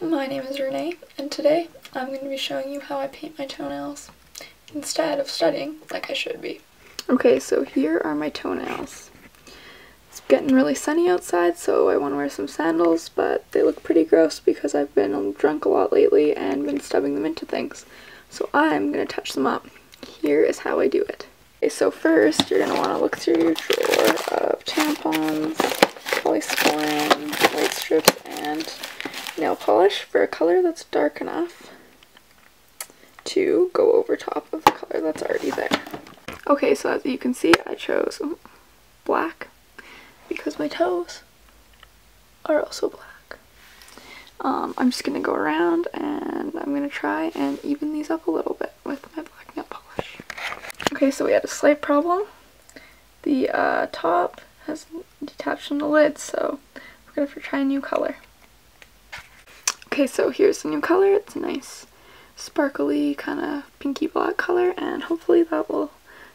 my name is Renee, and today I'm going to be showing you how I paint my toenails instead of studying like I should be. Okay, so here are my toenails. It's getting really sunny outside, so I want to wear some sandals, but they look pretty gross because I've been drunk a lot lately and been stubbing them into things. So I'm going to touch them up. Here is how I do it. Okay, so first you're going to want to look through your drawer of tampons, polysporin, white strips, and nail polish for a color that's dark enough to go over top of the color that's already there. Okay, so as you can see, I chose black because my toes are also black. Um, I'm just going to go around and I'm going to try and even these up a little bit with my black nail polish. Okay, so we had a slight problem. The uh, top has detached from the lid, so we're going to try a new color. Okay, so here's the new color. It's a nice sparkly kind of pinky black color and hopefully that will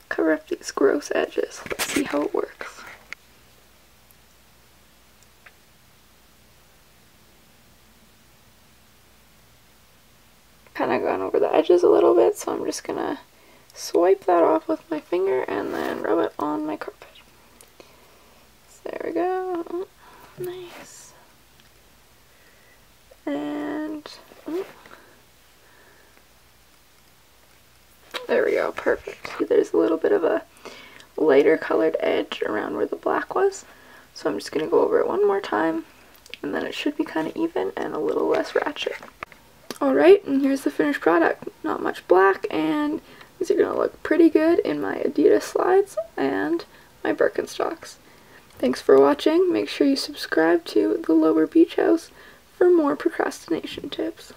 cover up these gross edges. Let's see how it works. Kind of gone over the edges a little bit so I'm just gonna swipe that off with my finger and then rub it on my carpet. So there we go. Nice. And oh. There we go, perfect. There's a little bit of a lighter colored edge around where the black was. So I'm just going to go over it one more time and then it should be kind of even and a little less ratchet. Alright, and here's the finished product. Not much black and these are going to look pretty good in my Adidas slides and my Birkenstocks. Thanks for watching. Make sure you subscribe to The Lower Beach House for more procrastination tips.